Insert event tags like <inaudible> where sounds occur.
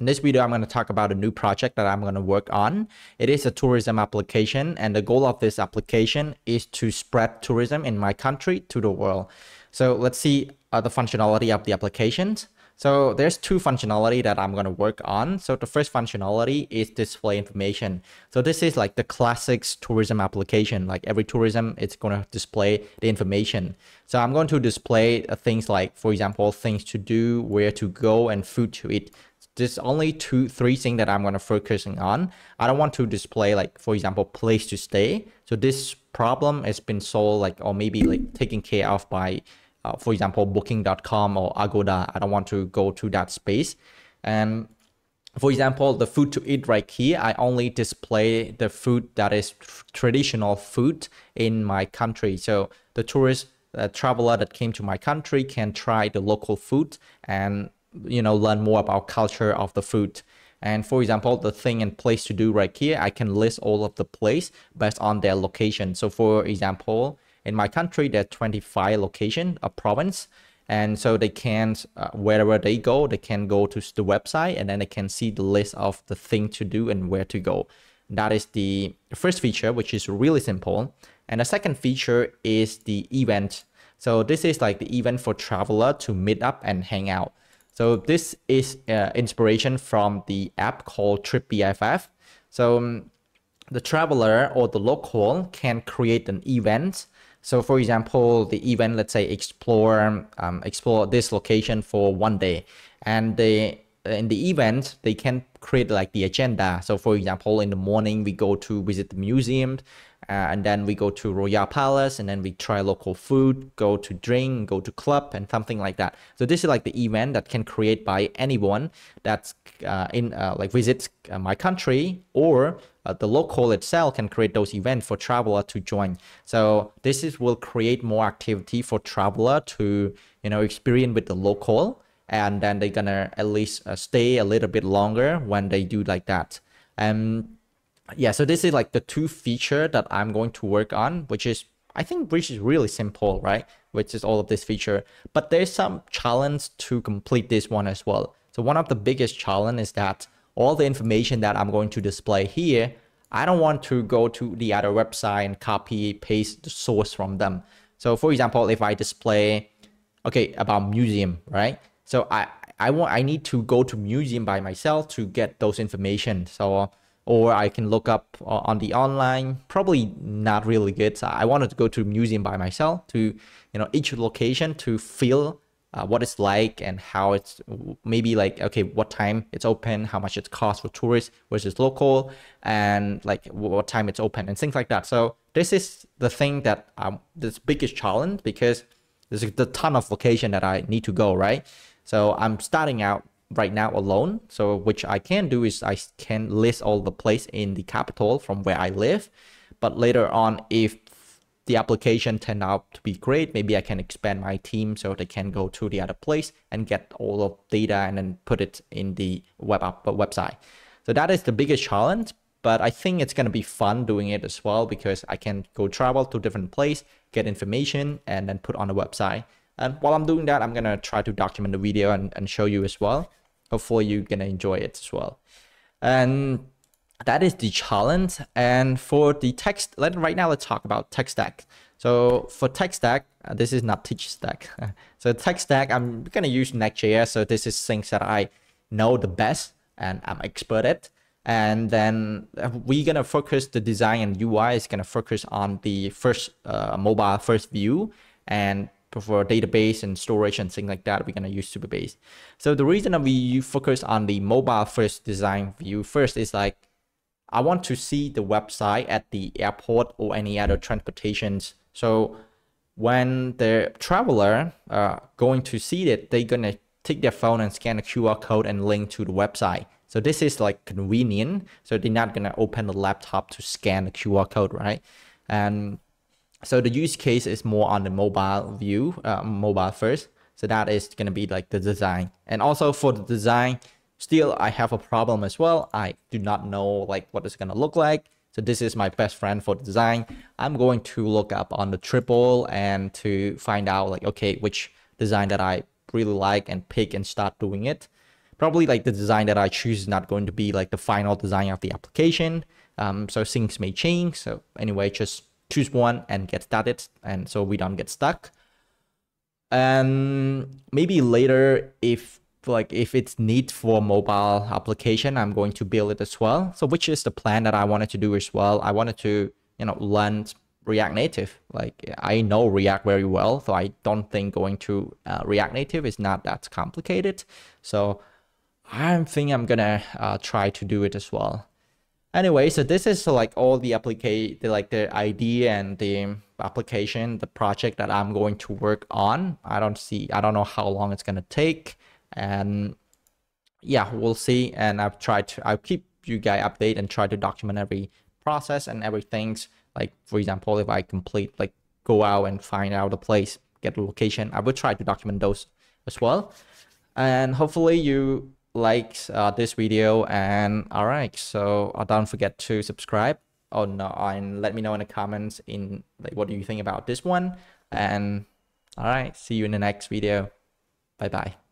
In this video, I'm going to talk about a new project that I'm going to work on. It is a tourism application and the goal of this application is to spread tourism in my country to the world. So let's see uh, the functionality of the applications. So there's two functionality that I'm going to work on. So the first functionality is display information. So this is like the classics tourism application. Like every tourism, it's going to display the information. So I'm going to display uh, things like, for example, things to do, where to go, and food to eat. There's only two, three things that I'm going to focusing on. I don't want to display like, for example, place to stay. So this problem has been solved like, or maybe like taken care of by uh, for example, booking.com or Agoda. I don't want to go to that space. And for example, the food to eat right here, I only display the food that is traditional food in my country. So the tourist uh, traveler that came to my country can try the local food and you know learn more about culture of the food. And for example, the thing and place to do right here, I can list all of the place based on their location. So for example, in my country, there are 25 location, a province. And so they can, uh, wherever they go, they can go to the website and then they can see the list of the thing to do and where to go. That is the first feature, which is really simple. And the second feature is the event. So this is like the event for traveler to meet up and hang out. So this is uh, inspiration from the app called TripBFF. So um, the traveler or the local can create an event so for example, the event, let's say explore um, explore this location for one day, and they in the event they can create like the agenda. So for example, in the morning we go to visit the museum, uh, and then we go to Royal Palace, and then we try local food, go to drink, go to club, and something like that. So this is like the event that can create by anyone that's uh, in uh, like visits uh, my country or uh, the local itself can create those events for traveler to join. So this is will create more activity for traveler to you know experience with the local, and then they're gonna at least uh, stay a little bit longer when they do like that. And yeah, so this is like the two feature that I'm going to work on, which is I think which is really simple, right? Which is all of this feature, but there's some challenge to complete this one as well. So one of the biggest challenge is that all the information that I'm going to display here, I don't want to go to the other website and copy, paste the source from them. So for example, if I display, okay, about museum, right? So I, I want, I need to go to museum by myself to get those information. So, or I can look up on the online, probably not really good. So I wanted to go to museum by myself to, you know, each location to feel uh, what it's like and how it's maybe like okay what time it's open how much it costs for tourists versus local and like what time it's open and things like that. So this is the thing that um this biggest challenge because there's a ton of location that i need to go right? So i'm starting out right now alone so which i can do is i can list all the place in the capital from where i live but later on if the application turned out to be great, maybe I can expand my team so they can go to the other place and get all of data and then put it in the web app uh, website. So that is the biggest challenge, but I think it's gonna be fun doing it as well because I can go travel to different place, get information, and then put on the website. And while I'm doing that, I'm gonna try to document the video and, and show you as well. Hopefully you're gonna enjoy it as well. And that is the challenge. And for the text, let right now let's talk about tech stack. So for tech stack, uh, this is not teach stack. <laughs> so tech stack, I'm gonna use Next.js. So this is things that I know the best and I'm expert at. And then uh, we're gonna focus the design and UI is gonna focus on the first uh, mobile first view and for database and storage and things like that, we're gonna use Supabase. So the reason that we focus on the mobile first design view first is like I want to see the website at the airport or any other transportations. So when the traveler uh, going to see it, they're gonna take their phone and scan a QR code and link to the website. So this is like convenient. So they're not gonna open the laptop to scan the QR code, right? And so the use case is more on the mobile view, uh, mobile first. So that is gonna be like the design. And also for the design, Still, I have a problem as well. I do not know like what it's gonna look like. So this is my best friend for the design. I'm going to look up on the Dribbble and to find out like, okay, which design that I really like and pick and start doing it. probably like the design that I choose is not going to be like the final design of the application. Um, so things may change. So anyway, just choose one and get started. And so we don't get stuck. And maybe later, if like if it's need for mobile application, I'm going to build it as well. So which is the plan that I wanted to do as well. I wanted to, you know, learn React Native. Like I know React very well, so I don't think going to uh, React Native is not that complicated. So I think I'm gonna uh, try to do it as well. Anyway, so this is like all the application, like the idea and the application, the project that I'm going to work on. I don't see, I don't know how long it's gonna take, and yeah, we'll see. And I've tried to, I'll keep you guys update and try to document every process and everything. Like for example, if I complete, like go out and find out a place, get a location, I will try to document those as well. And hopefully you like uh, this video and all right so uh, don't forget to subscribe no and let me know in the comments in like what do you think about this one. And all right see you in the next video. Bye bye